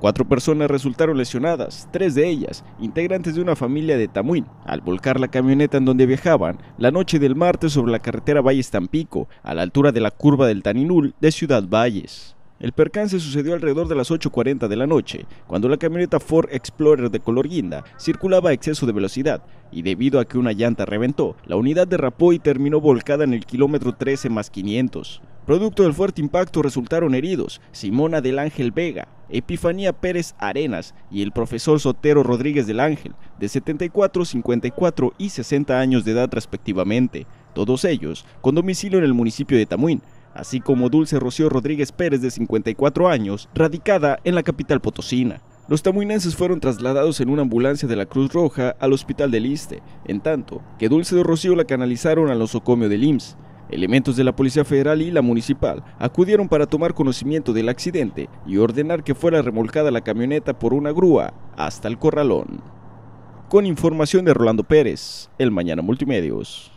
Cuatro personas resultaron lesionadas, tres de ellas integrantes de una familia de Tamuín, al volcar la camioneta en donde viajaban la noche del martes sobre la carretera Valles Tampico, a la altura de la curva del Taninul de Ciudad Valles. El percance sucedió alrededor de las 8.40 de la noche, cuando la camioneta Ford Explorer de color guinda circulaba a exceso de velocidad, y debido a que una llanta reventó, la unidad derrapó y terminó volcada en el kilómetro 13 más 500. Producto del fuerte impacto resultaron heridos Simona del Ángel Vega, Epifanía Pérez Arenas y el profesor Sotero Rodríguez del Ángel, de 74, 54 y 60 años de edad respectivamente, todos ellos con domicilio en el municipio de Tamuín, así como Dulce Rocío Rodríguez Pérez de 54 años, radicada en la capital potosina. Los tamuinenses fueron trasladados en una ambulancia de la Cruz Roja al hospital del Iste, en tanto que Dulce de Rocío la canalizaron al nosocomio del IMSS. Elementos de la Policía Federal y la Municipal acudieron para tomar conocimiento del accidente y ordenar que fuera remolcada la camioneta por una grúa hasta el corralón. Con información de Rolando Pérez, El Mañana Multimedios.